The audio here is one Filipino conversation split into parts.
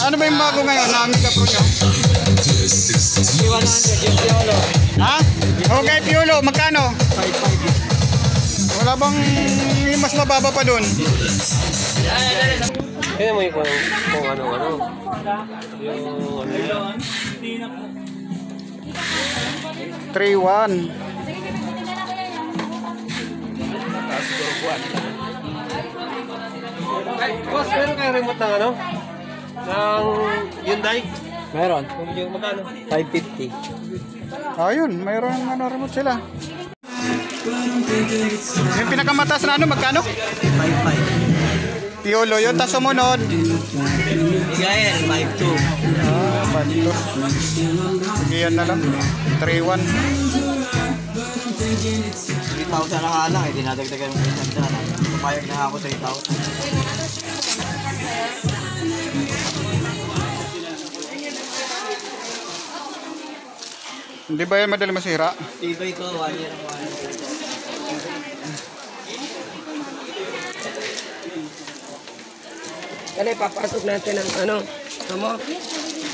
ano ba yung bago ngayon na Mega Pro nyo? G100, yung Piolo. Ha? Okay, Piolo, magkano? 5.5. Wala bang yung mas mababa pa doon? Tingnan mo yung kung, kung ano, ano. Yung ano. 3-1. Ay, boss, meron kayong remote ng ano? Ng Hyundai? Meron. Yung magkano? 550. Ayun, mayroon ano remote sila. Yung pinakamataas na ano, magkano? 5.5. Piolo yun, tapos sumunod. Gael, 5.2. Ah, panto. Sige yan na lang. 3-1. 3,000 lang alang, eh, dinadagdagan mo yung sanda na. Pumayag na ako sa 3,000. Hindi ba yan madali masira? Tibay ko, 1 year ang 1 year. Kaya papasok natin ang ano, tamo.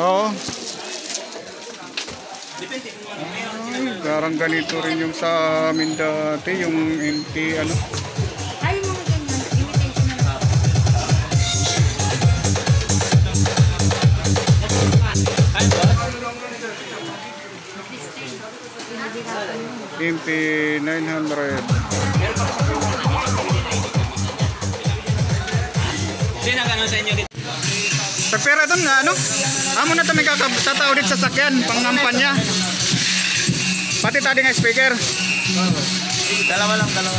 Oo. Ay, garang ganito rin yung sa amin dati, yung MT ano. MP 900. Sino gano'n sa inyo dito? Sa pera doon nga ano? Amo na ito may kakatao dito sa sakyan, pangampan niya. Pati tadi nga speaker. Dalawa lang, dalawa.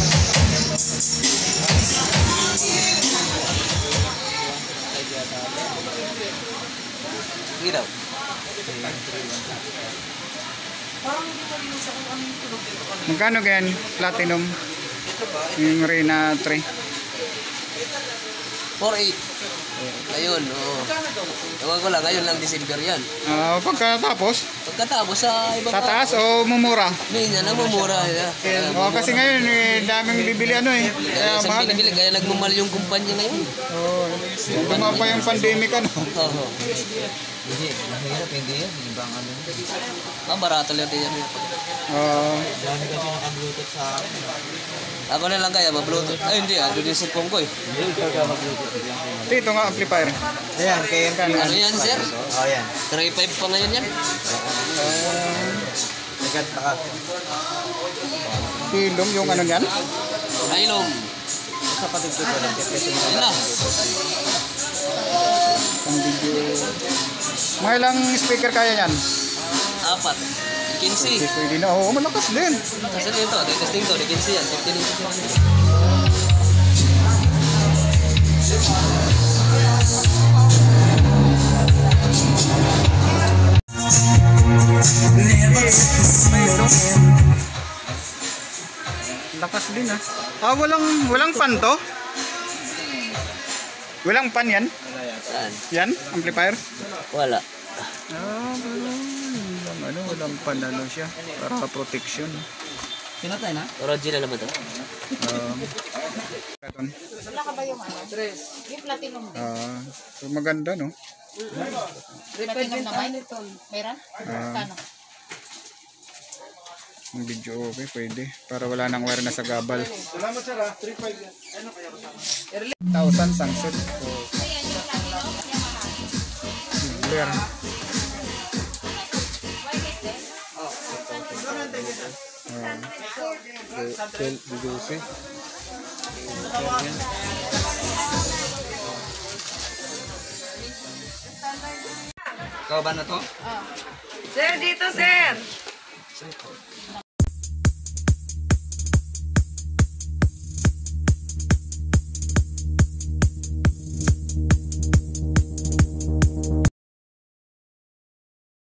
Three daw. Parang hindi ko rin sa kung ano yung tulog dito. Magkano ganyan? Platinum? Yung Rina 3? 4-8. Ayun, oo. Ewan ko lang, ngayon lang December yan. Ah, pagkatapos? Pagkatapos sa ibang Tataas o mumura? Minsan na mumura. Yeah. Kasi ngayon, eh, daming bibili ano eh. Kaya Kaya sa kaya nagmamahal yung kumpanya ngayon. Oo. Oh, pa yung pandemic ano. Oo. Hindi, mahirap hindi yan. Ibang ano. Ah, barato lang din yan. Oh, Dami kasi naka-bluetooth sa akin. Ako na lang kaya, ma-bluetooth. Ay, hindi, ah, doon yung cellphone ko eh. Hindi, ikaw ka mag-bluetooth. dito nga amplifier. Ayan, kay MK. Ano yan, sir? Oh, yan. 3.5 pa ngayon yan. Sikat pa ka. Hilom yung ano niyan. Nylon. Sa patugtog ko lang. Kasi Ayun na. Ang video. Mga ilang speaker kaya yan? Apat. 15. Pwede na. Oo, malakas din. Kasi dito, testing to, 15 yan. 15 yan. Lakas din ah. Ah, walang walang pan to? Walang pan yan? Saan? Yan? Amplifier? Wala. Ah, walang ano, walang pan ano siya. Para protection. Pinatay na? Original naman to. Um, Ano? Wala ka ba yung ano? Dress. Yung platinum din. Ah, so maganda no? Platinum naman. Meron? Ah. Kano? Video okay, pwede. Para wala nang wire na sa gabal. Salamat sir ah. 3.5 yan. Ano kaya kasama? 1,000 sunset. So, clear. Ah. Kel, Duduse. Ikaw ba na to? Sir, dito, sir.